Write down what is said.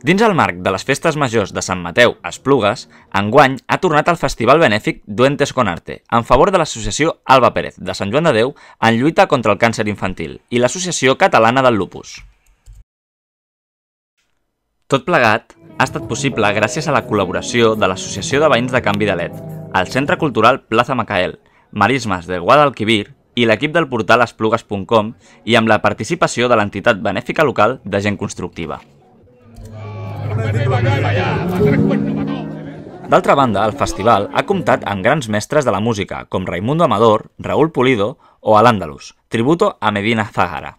Dins el marc de les festes majors de Sant Mateu Esplugues, enguany ha tornat el festival benèfic Duentes con Arte, en favor de l'associació Alba Pérez de Sant Joan de Déu en lluita contra el càncer infantil i l'Associació Catalana del Lupus. Tot plegat ha estat possible gràcies a la col·laboració de l'Associació de Veïns de Canvi de LED, el Centre Cultural Plaza Macael, Marismes de Guadalquivir i l'equip del portal esplugues.com i amb la participació de l'entitat benèfica local de gent constructiva. D'altra banda, el festival ha comptat amb grans mestres de la música, com Raimundo Amador, Raúl Pulido o Al Andalus, tributo a Medina Zahara.